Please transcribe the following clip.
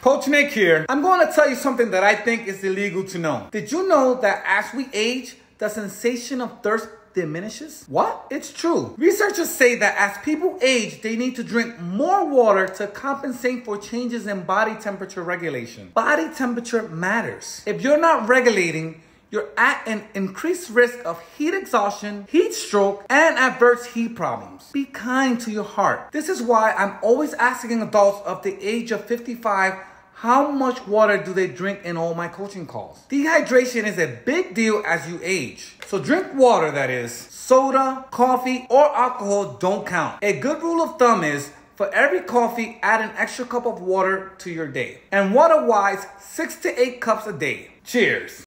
Coach Nick here. I'm going to tell you something that I think is illegal to know. Did you know that as we age, the sensation of thirst diminishes? What? It's true. Researchers say that as people age, they need to drink more water to compensate for changes in body temperature regulation. Body temperature matters. If you're not regulating, you're at an increased risk of heat exhaustion, heat stroke, and adverse heat problems. Be kind to your heart. This is why I'm always asking adults of the age of 55 how much water do they drink in all my coaching calls? Dehydration is a big deal as you age. So drink water that is. Soda, coffee, or alcohol don't count. A good rule of thumb is for every coffee, add an extra cup of water to your day. And water wise, six to eight cups a day. Cheers.